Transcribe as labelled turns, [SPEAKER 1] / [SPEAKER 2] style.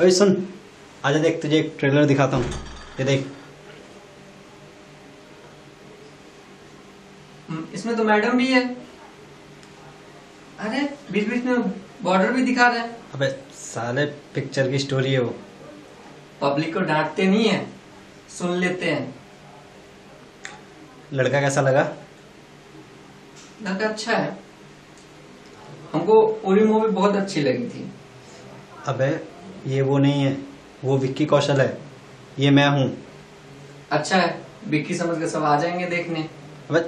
[SPEAKER 1] सुन। आजा देख तुझे एक ट्रेलर दिखाता हूँ। ये देख।
[SPEAKER 2] हम्म, इसमें तो मैडम भी है। अरे बीच बीच में बॉर्डर भी दिखा रहा है।
[SPEAKER 1] अबे साले पिक्चर की स्टोरी है वो।
[SPEAKER 2] पब्लिक को डांटते नहीं है। सुन लेते हैं।
[SPEAKER 1] लड़का कैसा लगा?
[SPEAKER 2] लड़का अच्छा है। हमको पूरी मूवी बहुत अच्छी लगी थी।
[SPEAKER 1] अबे ये वो नहीं है वो विक्की कौशल है ये मैं हूँ।
[SPEAKER 2] अच्छा है विक्की समझ के सब आ जाएँगे देखने।
[SPEAKER 1] अबे